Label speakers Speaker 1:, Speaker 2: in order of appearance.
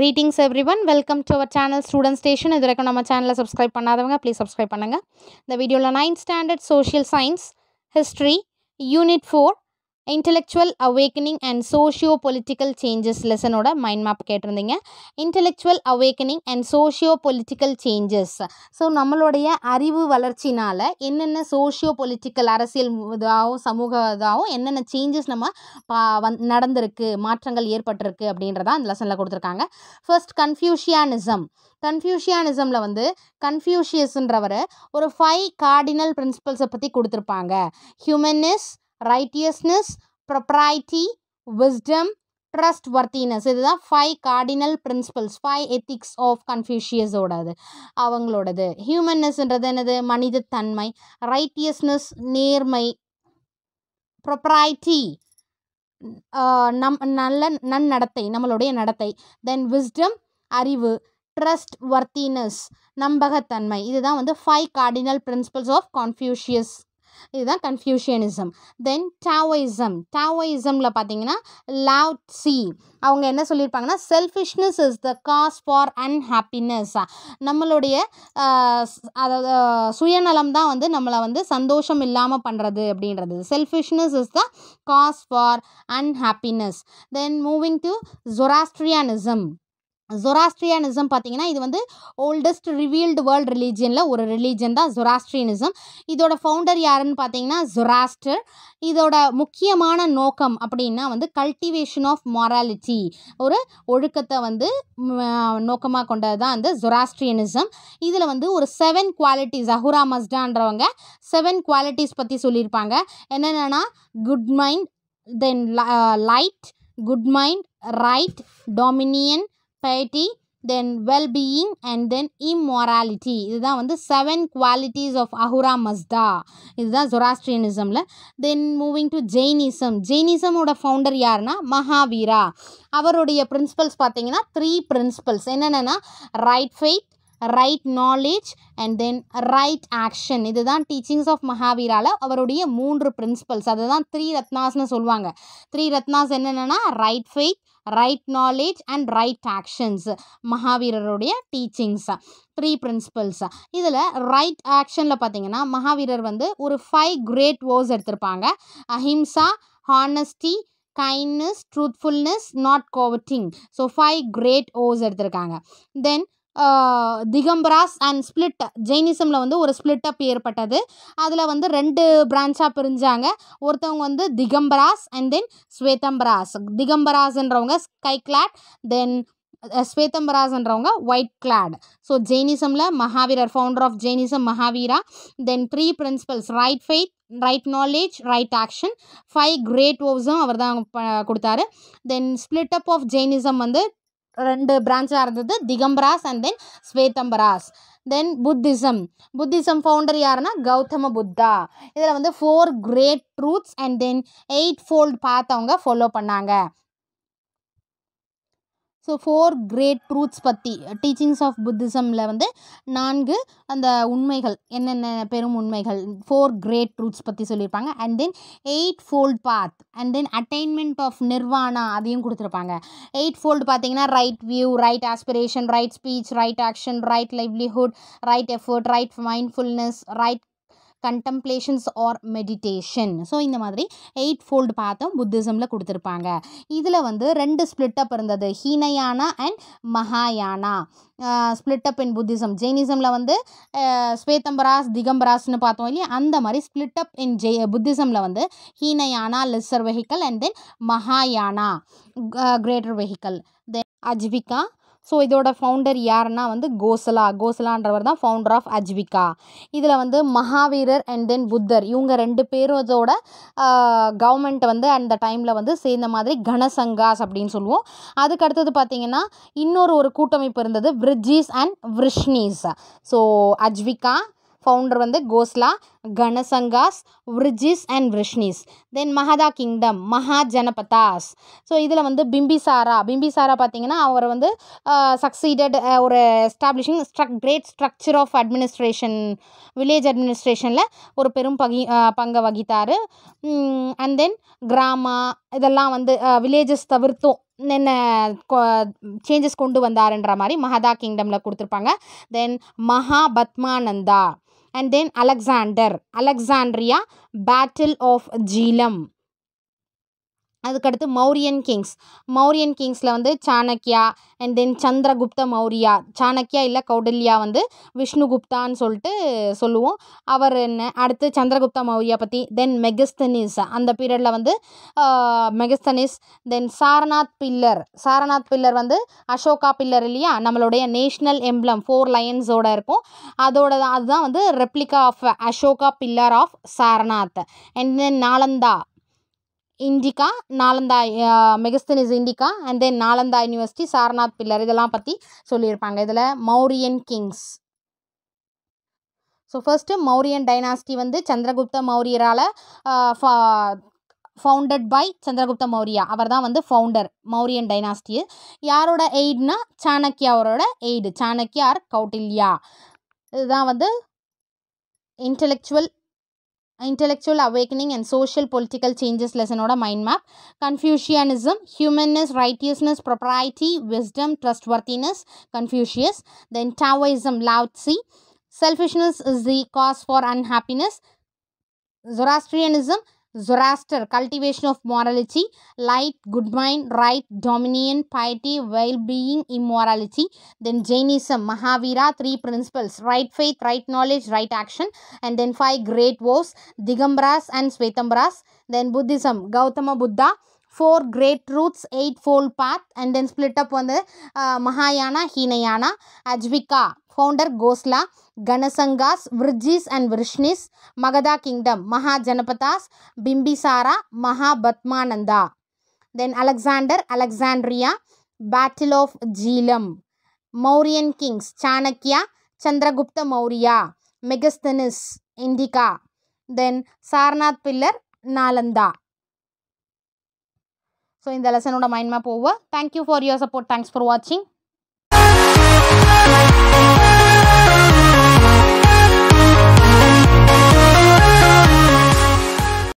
Speaker 1: Greetings everyone welcome to our channel student station இது வரைக்கும் நம்ம சேனலை சப்ஸ்கிரைப் பண்ணாதவங்க ப்ளீஸ் சப்ஸ்கிரைப் பண்ணுங்கள் இந்த வீடியோவில் ninth standard social science history unit four intellectual awakening and socio political changes லெசனோட mind map கேட்டிருந்தீங்க. Intellectual awakening and socio political changes so நம்மளுடைய அறிவு வளர்ச்சினால் என்னென்ன சோஷியோ பொலிட்டிக்கல் அரசியல் இதாகவும் சமூக இதாகவும் என்னென்ன சேஞ்சஸ் நம்ம பா வந் நடந்திருக்கு மாற்றங்கள் ஏற்பட்டிருக்கு அப்படின்றத அந்த லெசனில் கொடுத்துருக்காங்க. ஃபர்ஸ்ட் கன்ஃபியூஷியானிசம் கன்ஃபியூஷியானிசமில் வந்து கன்ஃபியூஷியஸ்ன்றவர் ஒரு ஃபைவ் கார்டினல் பிரின்சிபல்ஸை பற்றி கொடுத்துருப்பாங்க. Humanness righteousness propriety wisdom trustworthiness இதுதான் five cardinal principles five ethics of கன்ஃபியூஷியஸோடது அவங்களோடது. ஹியூமன்னஸ்ன்றது என்னது? மனிதத்தன்மை. ரைட்டியஸ்னஸ் நேர்மை. ப்ரொப்ரைட்டி நம் நல்ல நன்னடத்தை நம்மளுடைய நடத்தை. தென் விஸ்டம் அறிவு. ட்ரஸ்ட் வர்த்தினஸ் நம்பகத்தன்மை. இதுதான் வந்து five cardinal principles of Confucius இதுதான் கன்ஃபியூஷியனிசம் தென் டாவோயிசம் டாவோயிசமில் பார்த்தீங்கன்னா லவ் சி அவங்க என்ன சொல்லியிருப்பாங்கன்னா selfishness is the cause for unhappiness நம்மளுடைய அதாவது சுயநலம் தான் வந்து நம்மளை வந்து சந்தோஷம் இல்லாமல் பண்ணுறது அப்படின்றது. Selfishness is the cause for unhappiness then moving to Zoroastrianism Zoroastrianism பார்த்தீங்கன்னா இது வந்து ஓல்டஸ்ட் ரிவீல்டு வேர்ல்ட் ரிலீஜியனில் ஒரு ரிலீஜன் தான் ஜொராஸ்ட்ரியனிசம் இதோட ஃபவுண்டர் யாருன்னு பார்த்தீங்கன்னா ஜொராஸ்டர் இதோட முக்கியமான நோக்கம் அப்படின்னா வந்து கல்டிவேஷன் ஆஃப் மாராலிட்டி ஒரு ஒழுக்கத்தை வந்து நோக்கமாக கொண்டது தான் அந்த ஜொராஸ்ட்ரியனிசம் இதில் வந்து ஒரு செவன் குவாலிட்டிஸ் அஹுரா மஸ்டான்றவங்க செவன் குவாலிட்டிஸ் பற்றி சொல்லியிருப்பாங்க. என்னென்னா good mind then light good mind right dominion piety then wellbeing and then immorality இதுதான் வந்து seven qualities of Ahura Mazda இதுதான் ஜொராஸ்ட்ரியனிசமில் தென் மூவிங் டு ஜெயினிசம் ஜெயினிசமோட ஃபவுண்டர் யாருன்னா மகாவீரா அவருடைய பிரின்சிபல்ஸ் பார்த்தீங்கன்னா த்ரீ பிரின்சிபல்ஸ் என்னென்னா right faith right knowledge and then right action இதுதான் டீச்சிங்ஸ் ஆஃப் மகாவீரால அவருடைய மூன்று பிரின்சிபல்ஸ் அதை தான் த்ரீ ரத்னாஸ்னு சொல்லுவாங்க. த்ரீ ரத்னாஸ் என்னென்னா right faith right knowledge and right actions மகாவீரருடைய teachings three principles இதில் ரைட் ஆக்ஷனில் பார்த்தீங்கன்னா மகாவீரர் வந்து ஒரு ஃபைவ் கிரேட் வேர்ஸ் எடுத்திருப்பாங்க. Ahimsa honesty kindness truthfulness not coveting so five great vows எடுத்திருக்காங்க. தென் திகம்பராஸ் அண்ட் ஸ்பிளிட் ஜெயினிசமில் வந்து ஒரு ஸ்பிளிட் அப் ஏற்பட்டது. அதில் வந்து ரெண்டு பிரான்ச்சாக பிரிஞ்சாங்க. ஒருத்தவங்க வந்து திகம்பராஸ் அண்ட் தென் ஸ்வேதம்பராஸ். திகம்பராஸ்ன்றவங்க ஸ்கை கிளாட் தென் ஸ்வேதம்பராஸ்ன்றவங்க ஒயிட் கிளாட் ஸோ ஜெயினிசமில் மகாவீரர் founder of Jainism Mahavira. Then three principles right faith right knowledge right action five great ஓவ்ஸும் அவர் தான் கொடுத்தாரு. Then split up of Jainism வந்து ரெண்டு பிரான்ச்சாக இருந்தது. Digambaras and then Svetambaras. Then Buddhism. Buddhism founder யாருன்னா? கௌதம புத்தா. இதில் வந்து four great truths and then eightfold பார்த்தவங்க ஃபாலோ பண்ணாங்க. ஸோ ஃபோர் கிரேட் ட்ரூத்ஸ் பற்றி டீச்சிங்ஸ் ஆஃப் புத்திசமில் வந்து நான்கு அந்த உண்மைகள் என்னென்ன பெரும் உண்மைகள் ஃபோர் கிரேட் ட்ரூத்ஸ் பற்றி சொல்லியிருப்பாங்க. And then eightfold path and then attainment of nirvana அதையும் கொடுத்துருப்பாங்க. எயிட் ஃபோல்டு பார்த்தீங்கன்னா right view right aspiration right speech right action right livelihood right effort right mindfulness right contemplations or meditation so இந்த மாதிரி eight fold பார்த்தோம் புத்திசமில் கொடுத்துருப்பாங்க. இதில் வந்து ரெண்டு ஸ்ப்ளிட்டப் இருந்தது. Hinayana and மகாயானா. Split up in Buddhism. ஜெயினிசமில் வந்து ஸ்வேதம்பராஸ் திகம்பராஸ்னு பார்த்தோம் இல்லையா? அந்த மாதிரி ஸ்ப்ளிட்டப் இன் ஜெய் புத்திசமில் வந்து Hinayana lesser vehicle and then மகாயானா greater vehicle then Ajivika so இதோட ஃபவுண்டர் யாருன்னா வந்து கோசலா. கோசலான்றவர் தான் ஃபவுண்டர் ஆஃப் அஜ்விகா இதில் வந்து மகாவீரர் அண்ட் தென் புத்தர். இவங்க ரெண்டு பேரோட கவர்மெண்ட் வந்து அந்த டைமில் வந்து சேர்ந்த மாதிரி கணசங்காஸ் அப்படின்னு சொல்லுவோம். அதுக்கு அடுத்தது பார்த்திங்கன்னா இன்னொரு ஒரு கூட்டமைப்பு இருந்தது Vrijis and Vrishnis so Ajivika founder வந்து Gosala Ganasanghas Vrijis and Vrishnis. Then Magadha kingdom Mahajanapadas. So இதில் வந்து பிம்பிசாரா. பிம்பிசாரா பார்த்தீங்கன்னா அவர் வந்து சக்சீடட் ஒரு establishing struck great structure of administration village அட்மினிஸ்ட்ரேஷனில் ஒரு பெரும் பகி பங்கை வகித்தார். அண்ட் தென் கிராமா இதெல்லாம் வந்து வில்லேஜஸ் தவிர்த்தும் என்ன சேஞ்சஸ் கொண்டு வந்தாருன்ற மாதிரி மகதா கிங்டமில் கொடுத்துருப்பாங்க. Then Maha Padmananda. And then Alexander Alexandria battle of Jhelum அதுக்கடுத்து மௌரியன் கிங்ஸ். மௌரியன் கிங்ஸில் வந்து சாணக்கியா அண்ட் தென் சந்திரகுப்த மௌரியா. சாணக்கியா இல்லை கௌடல்யா வந்து விஷ்ணுகுப்தான்னு சொல்லிட்டு சொல்லுவோம். அவர் என்ன? அடுத்து சந்திரகுப்த மௌரியா பற்றி தென் மெகஸ்தனிஸ். அந்த பீரியடில் வந்து Megasthenes then Sarnath pillar. Sarnath pillar வந்து அசோகா பில்லர் இல்லையா? நம்மளுடைய நேஷ்னல் எம்ப்ளம் ஃபோர் லயன்ஸோட இருக்கும். அதோட தான் அதுதான் வந்து replica of Ashoka pillar of Sarnath. And then Nalanda. Indica Nalanda Megasthenes Indica and then Nalanda university Sarnath pillar இதெல்லாம் பற்றி சொல்லியிருப்பாங்க. இதில் Mauryan kings so first Mauryan dynasty வந்து சந்திரகுப்த மௌரியரால் ஃபவுண்டட் பை சந்திரகுப்த மௌரியா. அவர் தான் வந்து ஃபவுண்டர் மௌரியன் டைனாஸ்டி யாரோட எய்ட்னா சாணக்கியாவரோட எய்டு சாணக்கியார் கௌட்டில்யா இதுதான் வந்து intellectual intellectual awakening and social political changes லெசனோட mind map Confucianism humanness righteousness propriety wisdom trustworthiness Confucius then Taoism Laozi selfishness is the cause for unhappiness Zoroastrianism, Zoroaster, cultivation of morality, light, good mind, right, dominion, piety, well being, immorality. Then Jainism, Mahavira, three principles right faith, right knowledge, right action. And then five great woes, Digambaras and Svetambras. Then Buddhism, Gautama Buddha. Four great truths eightfold path and then split up வந்து மகாயானா Hinayana Ajivika founder Gosala Ganasanghas Vrijis and Vrishnis Magadha kingdom Mahajanapadas Bimbisara Maha Padmananda then Alexander Alexandria battle of Jhelum Mauryan kings Chanakya Chandragupta Maurya Megasthenes Indica then Sarnath pillar Nalanda so இந்த லெசனோட mind map over thank you for your support thanks for வாட்சிங்